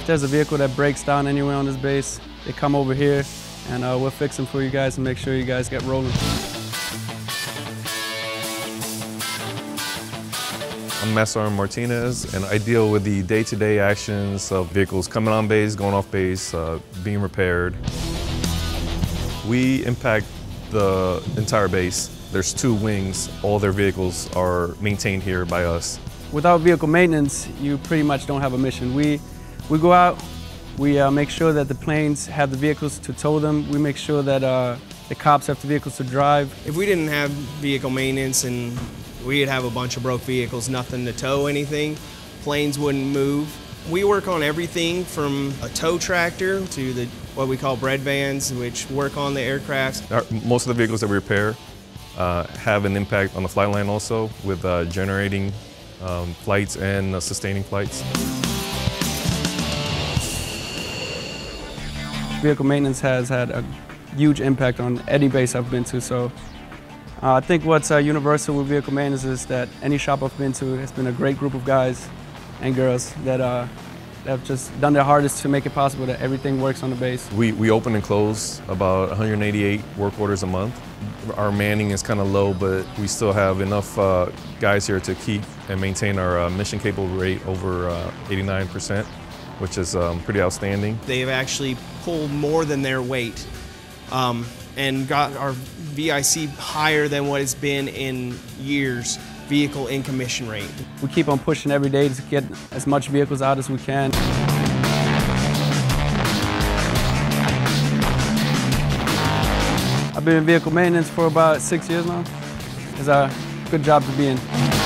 If there's a vehicle that breaks down anywhere on this base, they come over here and uh, we'll fix them for you guys and make sure you guys get rolling. I'm Master Martinez, and I deal with the day-to-day actions of vehicles coming on base, going off base, uh, being repaired. We impact the entire base. There's two wings. All their vehicles are maintained here by us. Without vehicle maintenance, you pretty much don't have a mission. We, we go out, we uh, make sure that the planes have the vehicles to tow them. We make sure that uh, the cops have the vehicles to drive. If we didn't have vehicle maintenance and we'd have a bunch of broke vehicles, nothing to tow anything, planes wouldn't move. We work on everything from a tow tractor to the what we call bread vans, which work on the aircrafts. Our, most of the vehicles that we repair uh, have an impact on the flight line also with uh, generating um, flights and uh, sustaining flights. Vehicle maintenance has had a huge impact on any base I've been to. So uh, I think what's uh, universal with vehicle maintenance is that any shop I've been to has been a great group of guys and girls that uh, have just done their hardest to make it possible that everything works on the base. We, we open and close about 188 work orders a month. Our manning is kind of low, but we still have enough uh, guys here to keep and maintain our uh, mission capable rate over 89%, uh, which is um, pretty outstanding. They've actually pulled more than their weight. Um, and got our VIC higher than what it's been in years vehicle in commission rate. We keep on pushing every day to get as much vehicles out as we can. I've been in vehicle maintenance for about six years now. It's a good job to be in.